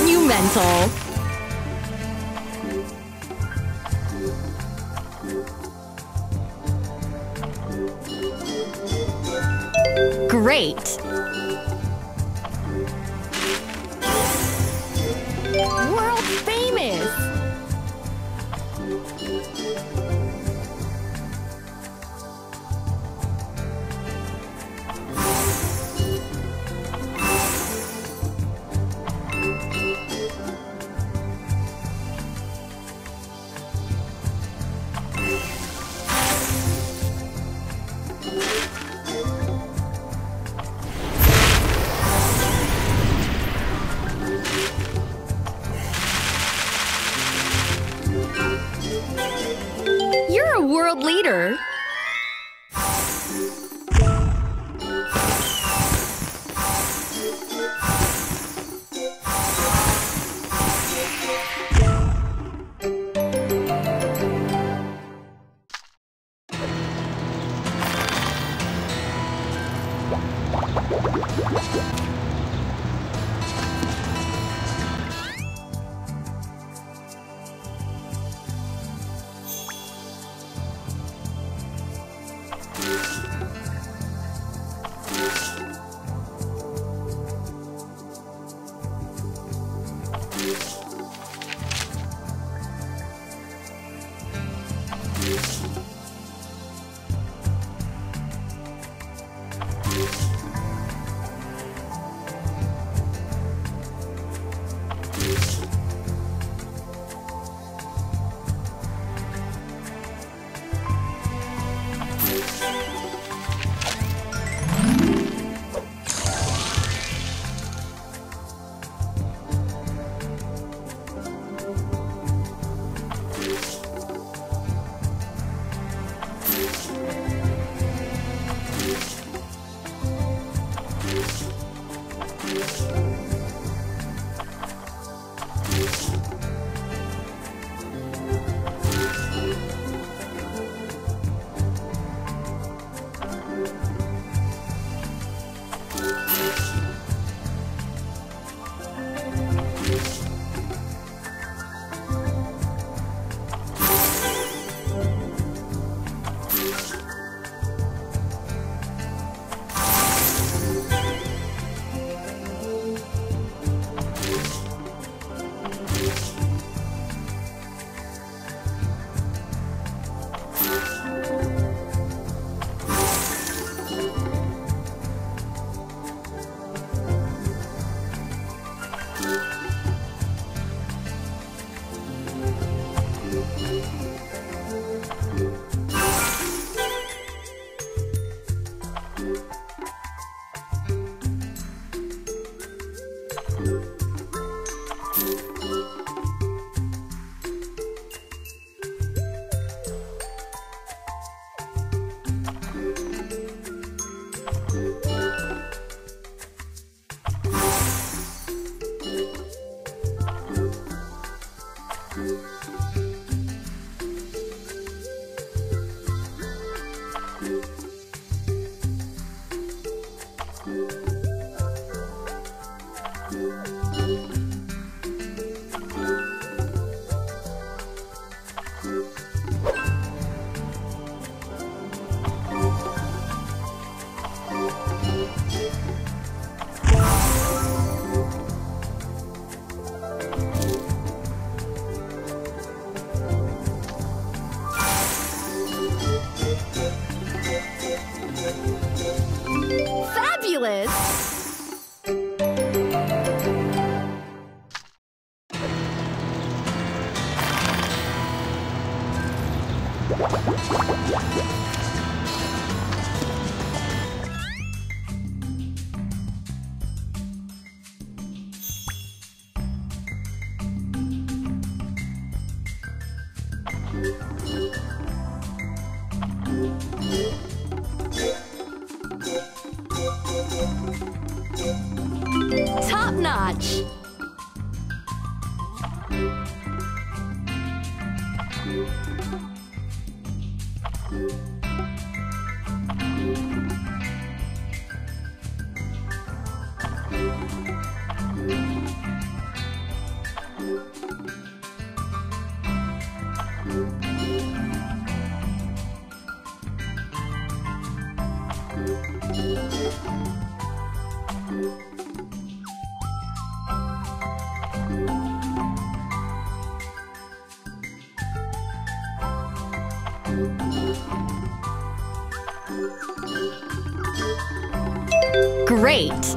Monumental. You're Top notch! Great!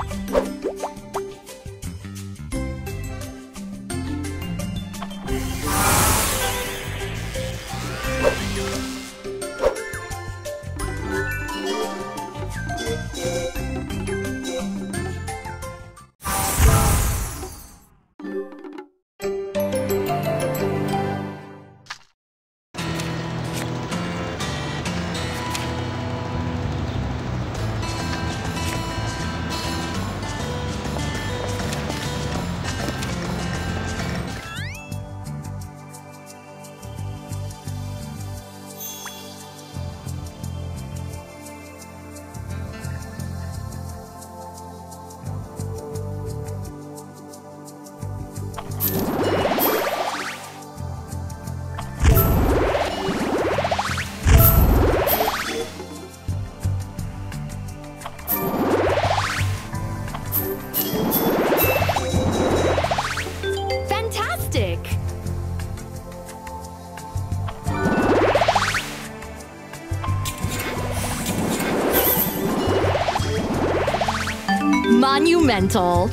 Monumental!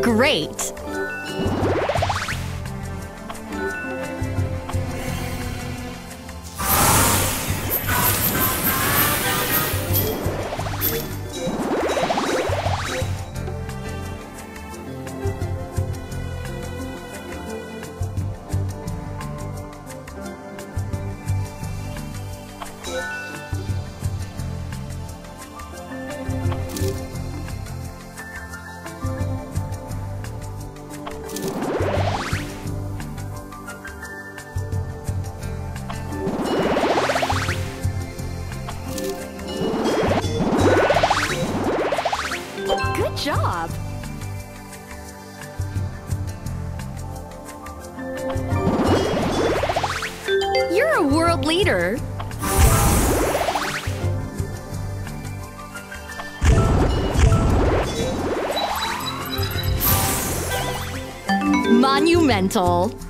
Great! Monumental.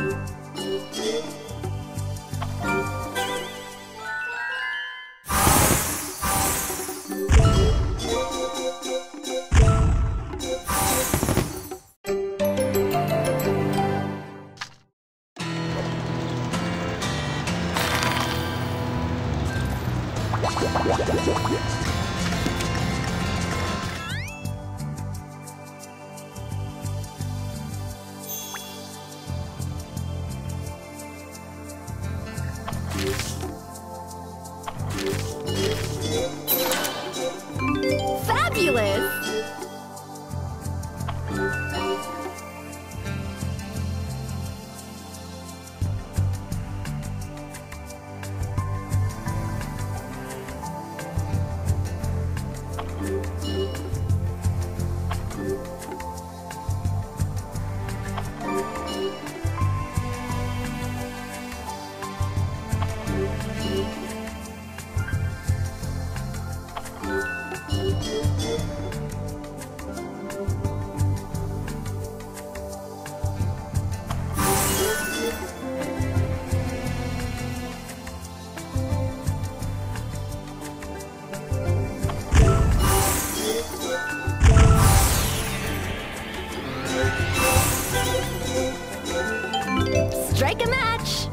Fabulous! Strike a match!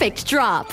Perfect drop!